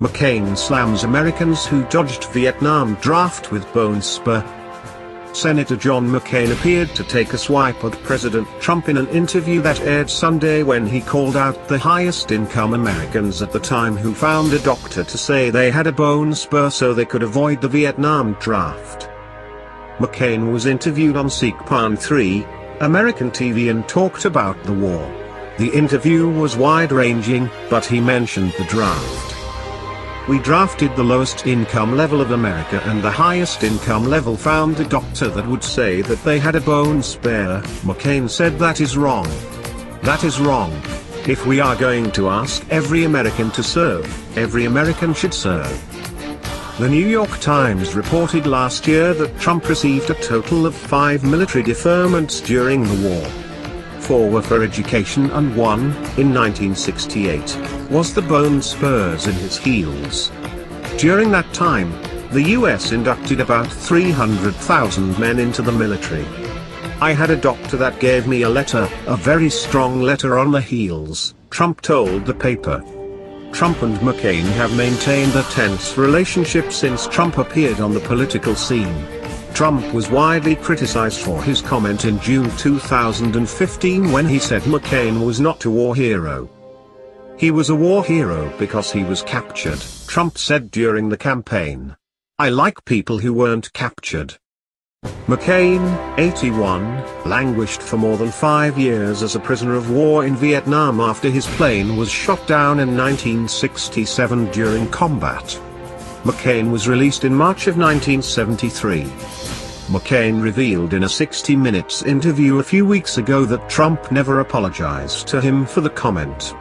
McCain slams Americans who dodged Vietnam draft with bone spur. Senator John McCain appeared to take a swipe at President Trump in an interview that aired Sunday when he called out the highest income Americans at the time who found a doctor to say they had a bone spur so they could avoid the Vietnam draft. McCain was interviewed on C-SPAN 3, American TV and talked about the war. The interview was wide-ranging, but he mentioned the draft. We drafted the lowest income level of America and the highest income level found a doctor that would say that they had a bone spur, McCain said that is wrong. That is wrong. If we are going to ask every American to serve, every American should serve. The New York Times reported last year that Trump received a total of five military deferments during the war. Four were for education and one, in 1968, was the bone spurs in his heels. During that time, the US inducted about 300,000 men into the military. I had a doctor that gave me a letter, a very strong letter on the heels, Trump told the paper. Trump and McCain have maintained a tense relationship since Trump appeared on the political scene. Trump was widely criticized for his comment in June 2015 when he said McCain was not a war hero. He was a war hero because he was captured, Trump said during the campaign. I like people who weren't captured. McCain, 81, languished for more than five years as a prisoner of war in Vietnam after his plane was shot down in 1967 during combat. McCain was released in March of 1973. McCain revealed in a 60 Minutes interview a few weeks ago that Trump never apologized to him for the comment.